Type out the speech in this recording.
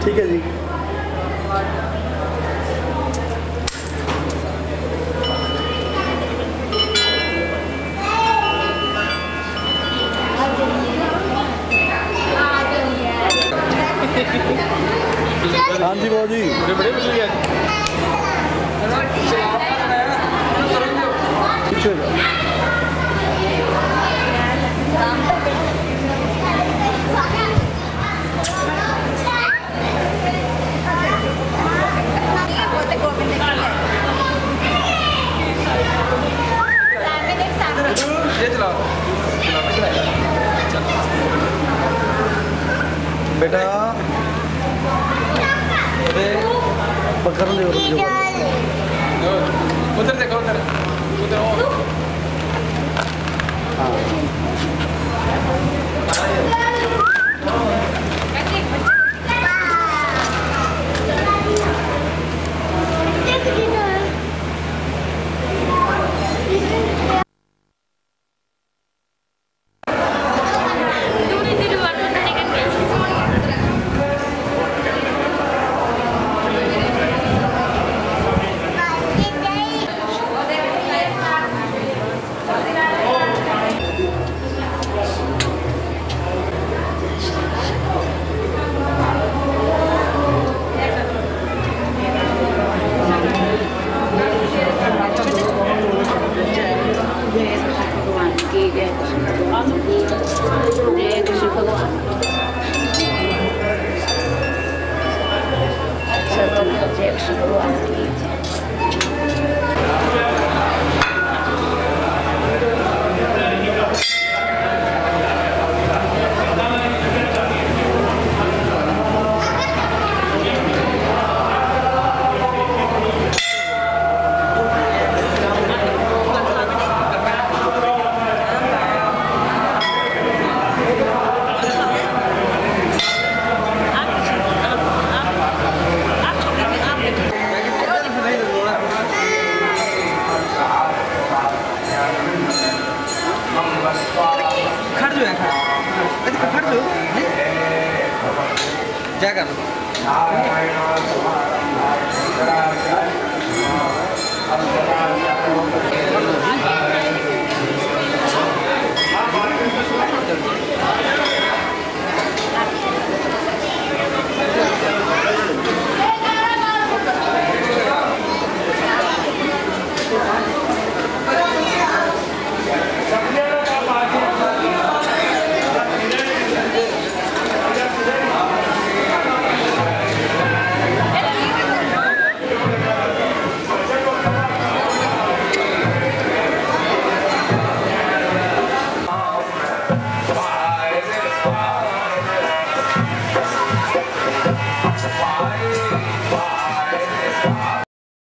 ٹھیک ہے جی۔ ہاں جی بہت جی۔ بڑے مچھلی ہے بیٹا۔ پکڑنے しくお会 جا کر نارائن